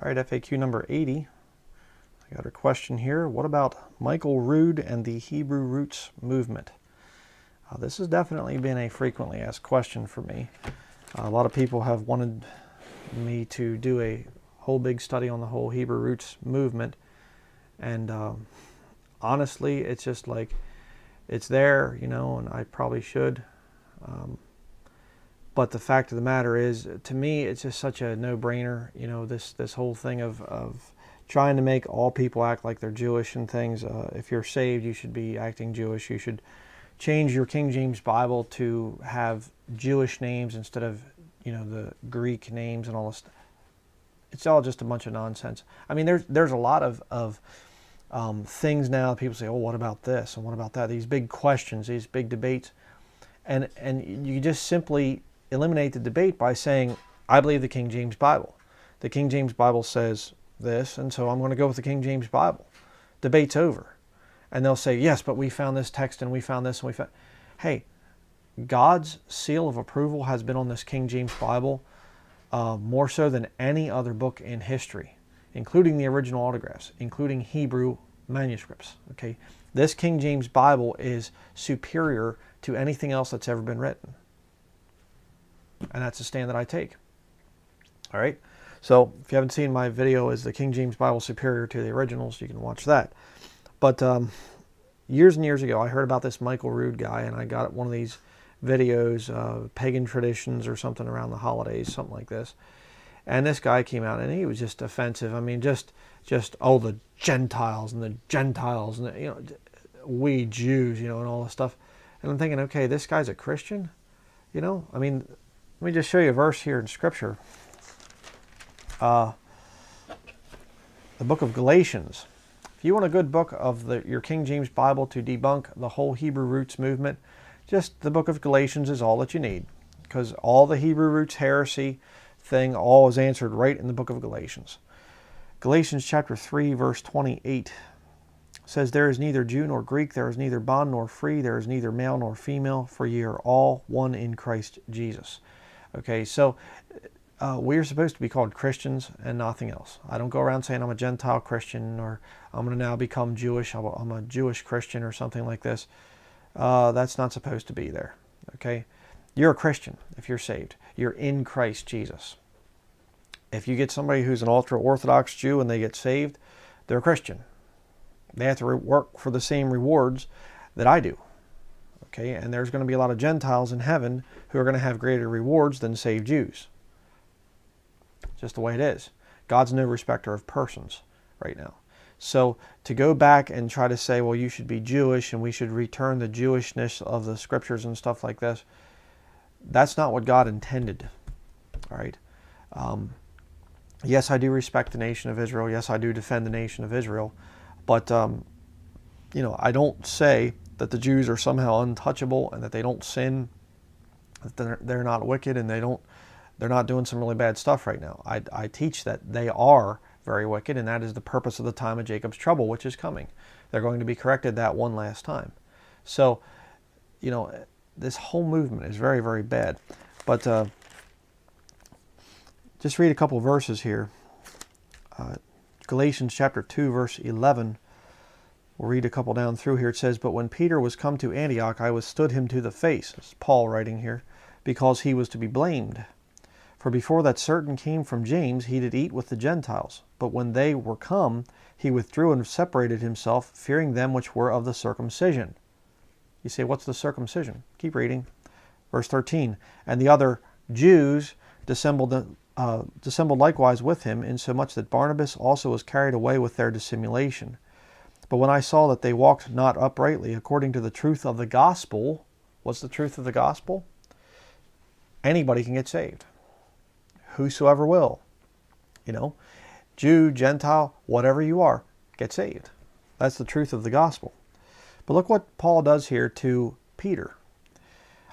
All right, FAQ number 80. I got a question here. What about Michael Rood and the Hebrew Roots movement? Uh, this has definitely been a frequently asked question for me. Uh, a lot of people have wanted me to do a whole big study on the whole Hebrew Roots movement. And um, honestly, it's just like, it's there, you know, and I probably should. Um, but the fact of the matter is, to me, it's just such a no-brainer. You know, this this whole thing of of trying to make all people act like they're Jewish and things. Uh, if you're saved, you should be acting Jewish. You should change your King James Bible to have Jewish names instead of you know the Greek names and all this. It's all just a bunch of nonsense. I mean, there's there's a lot of of um, things now. People say, "Oh, what about this and what about that?" These big questions, these big debates, and and you just simply eliminate the debate by saying, I believe the King James Bible. The King James Bible says this, and so I'm going to go with the King James Bible. Debate's over. And they'll say, yes, but we found this text and we found this and we found. Hey, God's seal of approval has been on this King James Bible uh, more so than any other book in history, including the original autographs, including Hebrew manuscripts. Okay, this King James Bible is superior to anything else that's ever been written. And that's the stand that I take. All right. So if you haven't seen my video, is the King James Bible superior to the originals? You can watch that. But um, years and years ago, I heard about this Michael Rood guy, and I got one of these videos, uh, pagan traditions or something around the holidays, something like this. And this guy came out, and he was just offensive. I mean, just just oh the Gentiles and the Gentiles and the, you know we Jews, you know, and all this stuff. And I'm thinking, okay, this guy's a Christian, you know. I mean, let me just show you a verse here in Scripture. Uh, the book of Galatians. If you want a good book of the, your King James Bible to debunk the whole Hebrew roots movement, just the book of Galatians is all that you need. Because all the Hebrew roots heresy thing all is answered right in the book of Galatians. Galatians chapter 3, verse 28 says, There is neither Jew nor Greek, there is neither bond nor free, there is neither male nor female, for ye are all one in Christ Jesus. Okay, so uh, we are supposed to be called Christians and nothing else. I don't go around saying I'm a Gentile Christian or I'm going to now become Jewish. I'm a Jewish Christian or something like this. Uh, that's not supposed to be there. Okay, you're a Christian if you're saved. You're in Christ Jesus. If you get somebody who's an ultra Orthodox Jew and they get saved, they're a Christian. They have to work for the same rewards that I do. Okay, and there's going to be a lot of Gentiles in heaven who are going to have greater rewards than saved Jews. Just the way it is. God's no respecter of persons right now. So to go back and try to say, well, you should be Jewish and we should return the Jewishness of the scriptures and stuff like this, that's not what God intended. All right. Um, yes, I do respect the nation of Israel. Yes, I do defend the nation of Israel. But, um, you know, I don't say that the Jews are somehow untouchable and that they don't sin, that they're, they're not wicked and they don't, they're not doing some really bad stuff right now. I, I teach that they are very wicked and that is the purpose of the time of Jacob's trouble, which is coming. They're going to be corrected that one last time. So, you know, this whole movement is very, very bad. But uh, just read a couple verses here. Uh, Galatians chapter 2, verse 11 We'll read a couple down through here. It says, But when Peter was come to Antioch, I withstood him to the face. Is Paul writing here, because he was to be blamed. For before that certain came from James, he did eat with the Gentiles. But when they were come, he withdrew and separated himself, fearing them which were of the circumcision. You say, What's the circumcision? Keep reading. Verse 13 And the other Jews dissembled, uh, dissembled likewise with him, insomuch that Barnabas also was carried away with their dissimulation. But when I saw that they walked not uprightly according to the truth of the gospel, what's the truth of the gospel? Anybody can get saved. Whosoever will. You know, Jew, Gentile, whatever you are, get saved. That's the truth of the gospel. But look what Paul does here to Peter.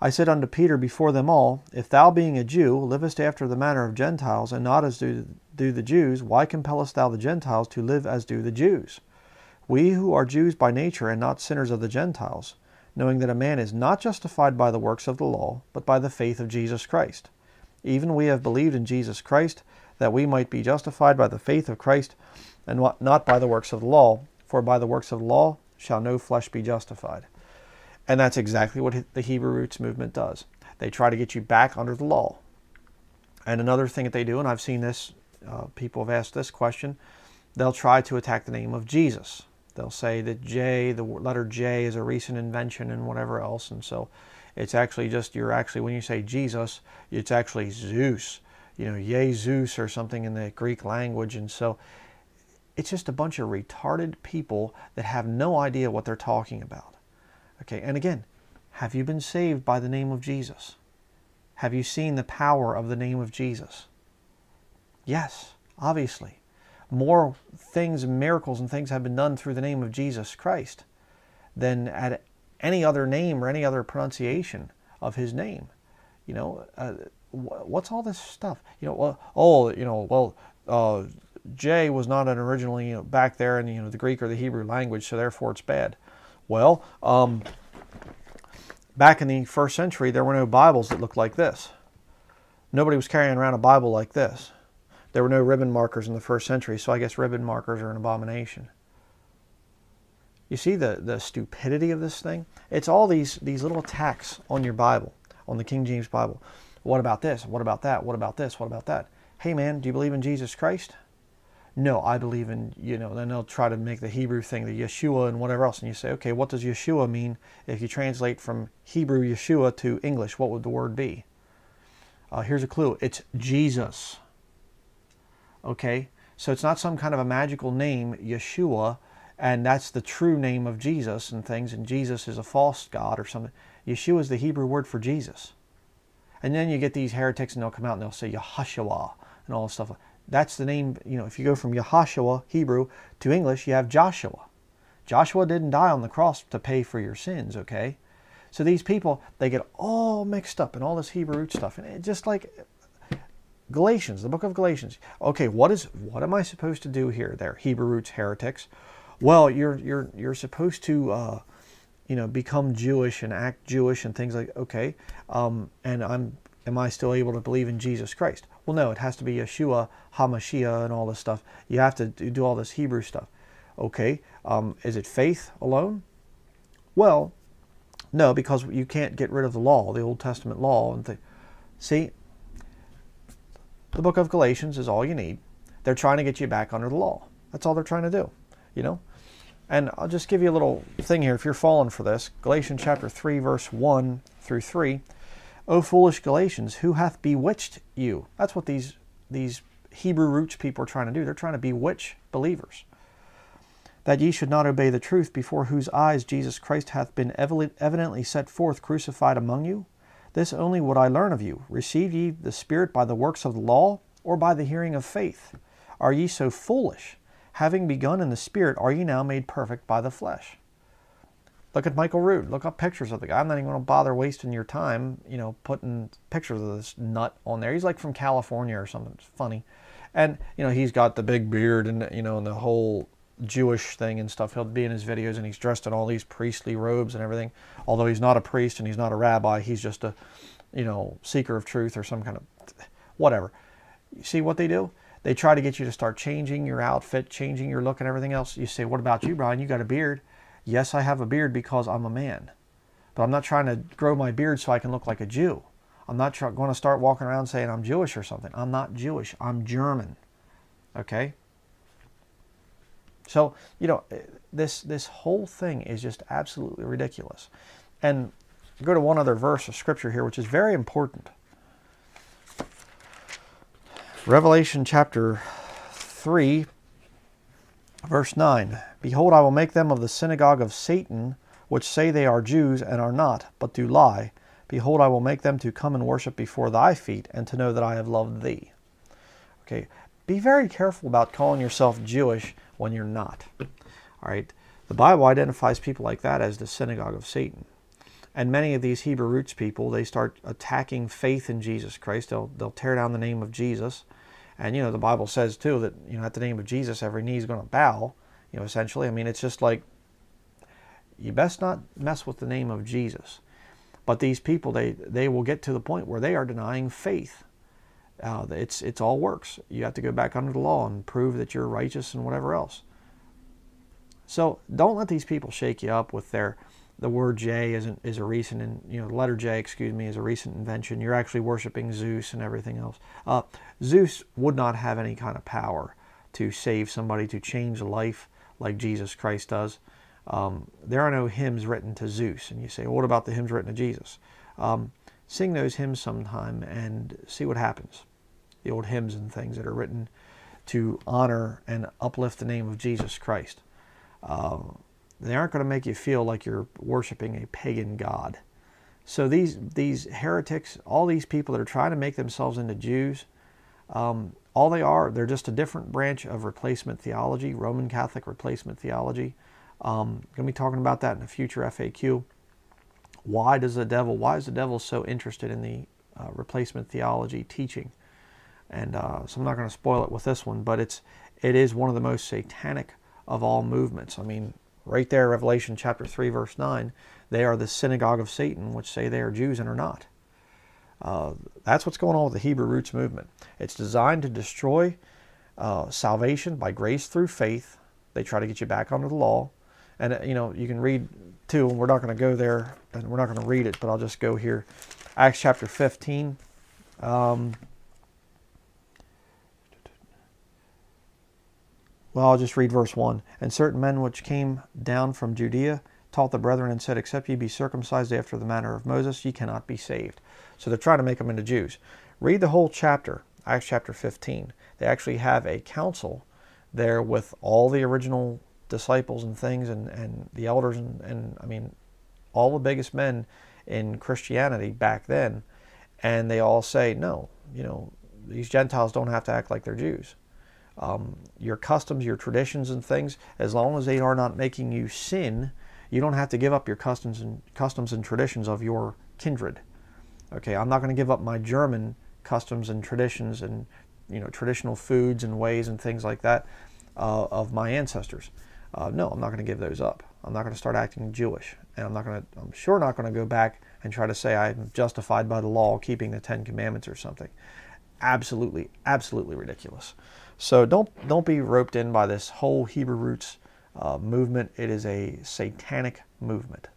I said unto Peter before them all, If thou being a Jew livest after the manner of Gentiles, and not as do, do the Jews, why compellest thou the Gentiles to live as do the Jews? We who are Jews by nature and not sinners of the Gentiles, knowing that a man is not justified by the works of the law, but by the faith of Jesus Christ. Even we have believed in Jesus Christ, that we might be justified by the faith of Christ and not by the works of the law. For by the works of the law shall no flesh be justified. And that's exactly what the Hebrew roots movement does. They try to get you back under the law. And another thing that they do, and I've seen this, uh, people have asked this question, they'll try to attack the name of Jesus. They'll say that J, the letter J, is a recent invention and whatever else. And so it's actually just, you're actually, when you say Jesus, it's actually Zeus, you know, Jesus or something in the Greek language. And so it's just a bunch of retarded people that have no idea what they're talking about. Okay, and again, have you been saved by the name of Jesus? Have you seen the power of the name of Jesus? Yes, obviously. More things, and miracles, and things have been done through the name of Jesus Christ than at any other name or any other pronunciation of his name. You know, uh, what's all this stuff? You know, oh, you know, well, uh, J was not an originally you know, back there in you know the Greek or the Hebrew language, so therefore it's bad. Well, um, back in the first century, there were no Bibles that looked like this. Nobody was carrying around a Bible like this. There were no ribbon markers in the first century, so I guess ribbon markers are an abomination. You see the, the stupidity of this thing? It's all these, these little attacks on your Bible, on the King James Bible. What about this? What about that? What about this? What about that? Hey man, do you believe in Jesus Christ? No, I believe in, you know, then they'll try to make the Hebrew thing, the Yeshua and whatever else. And you say, okay, what does Yeshua mean? If you translate from Hebrew Yeshua to English, what would the word be? Uh, here's a clue it's Jesus. Okay? So it's not some kind of a magical name, Yeshua, and that's the true name of Jesus and things, and Jesus is a false God or something. Yeshua is the Hebrew word for Jesus. And then you get these heretics and they'll come out and they'll say Yahashua and all this stuff. That's the name, you know, if you go from Yahashua, Hebrew, to English, you have Joshua. Joshua didn't die on the cross to pay for your sins, okay? So these people, they get all mixed up in all this Hebrew root stuff. And it just like Galatians, the book of Galatians. Okay, what is what am I supposed to do here? There, Hebrew roots heretics. Well, you're you're you're supposed to uh, you know become Jewish and act Jewish and things like okay. Um, and I'm am I still able to believe in Jesus Christ? Well, no, it has to be Yeshua, Hamashiach, and all this stuff. You have to do all this Hebrew stuff. Okay, um, is it faith alone? Well, no, because you can't get rid of the law, the Old Testament law. and th- See, the book of Galatians is all you need. They're trying to get you back under the law. That's all they're trying to do, you know? And I'll just give you a little thing here if you're falling for this. Galatians chapter 3, verse 1 through 3. O foolish Galatians, who hath bewitched you? That's what these, these Hebrew roots people are trying to do. They're trying to bewitch believers. That ye should not obey the truth, before whose eyes Jesus Christ hath been evidently set forth crucified among you. This only would I learn of you. Receive ye the Spirit by the works of the law, or by the hearing of faith? Are ye so foolish? Having begun in the Spirit, are ye now made perfect by the flesh? Look at Michael Rood. Look up pictures of the guy. I'm not even going to bother wasting your time, you know, putting pictures of this nut on there. He's like from California or something. It's funny. And, you know, he's got the big beard and, you know, and the whole Jewish thing and stuff. He'll be in his videos and he's dressed in all these priestly robes and everything. Although he's not a priest and he's not a rabbi, he's just a, you know, seeker of truth or some kind of whatever. You see what they do? They try to get you to start changing your outfit, changing your look and everything else. You say, What about you, Bryan? You got a beard. Yes, I have a beard because I'm a man. But I'm not trying to grow my beard so I can look like a Jew. I'm not going to start walking around saying I'm Jewish or something. I'm not Jewish. I'm German. Okay? So, you know, eh, this this whole thing is just absolutely ridiculous. And go to one other verse of scripture here which is very important. Revelation chapter 3 verse 9. Behold, I will make them of the synagogue of Satan, which say they are Jews and are not, but do lie. Behold, I will make them to come and worship before thy feet, and to know that I have loved thee. Okay, be very careful about calling yourself Jewish when you're not. All right, the Bible identifies people like that as the synagogue of Satan. And many of these Hebrew roots people, they start attacking faith in Jesus Christ. They'll, they'll tear down the name of Jesus. And, you know, the Bible says, too, that, you know, at the name of Jesus, every knee is going to bow you know, essentially. I mean, it's just like you best not mess with the name of Jesus. But these people, they, they will get to the point where they are denying faith. Uh, it's it's all works. You have to go back under the law and prove that you're righteous and whatever else. So don't let these people shake you up with their the word J isn't is a recent, and you know, the letter J, excuse me, is a recent invention. You're actually worshiping Zeus and everything else. Uh, Zeus would not have any kind of power to save somebody, to change life like Jesus Christ does. Um, there are no hymns written to Zeus. And you say, well, what about the hymns written to Jesus? Um, sing those hymns sometime and see what happens. The old hymns and things that are written to honor and uplift the name of Jesus Christ. Uh, they aren't going to make you feel like you're worshiping a pagan god. So these these heretics, all these people that are trying to make themselves into Jews, um, all they are, they're just a different branch of replacement theology, Roman Catholic replacement theology. Um, going to be talking about that in a future FAQ. Why does the devil? Why is the devil so interested in the uh, replacement theology teaching? And uh, so I'm not going to spoil it with this one, but it's it is one of the most satanic of all movements. I mean, right there, Revelation chapter 3, verse 9, they are the synagogue of Satan, which say they are Jews and are not. Uh, that's what's going on with the Hebrew Roots movement. It's designed to destroy uh, salvation by grace through faith. They try to get you back under the law. And, you know, you can read too, and we're not going to go there, and we're not going to read it, but I'll just go here. Acts chapter 15. Um, Well, I'll just read verse 1. And certain men which came down from Judea taught the brethren and said, Except ye be circumcised after the manner of Moses, ye cannot be saved. So they're trying to make them into Jews. Read the whole chapter, Acts chapter 15. They actually have a council there with all the original disciples and things and, and the elders and, and I mean all the biggest men in Christianity back then and they all say no you know these Gentiles don't have to act like they're Jews um, your customs, your traditions, and things, as long as they are not making you sin, you don't have to give up your customs and customs and traditions of your kindred. Okay, I'm not going to give up my German customs and traditions and you know traditional foods and ways and things like that uh, of my ancestors. Uh, no, I'm not going to give those up. I'm not going to start acting Jewish, and I'm not going to. I'm sure not going to go back and try to say I'm justified by the law keeping the Ten Commandments or something. Absolutely, absolutely ridiculous. So don't don't be roped in by this whole Hebrew roots uh, movement. It is a satanic movement.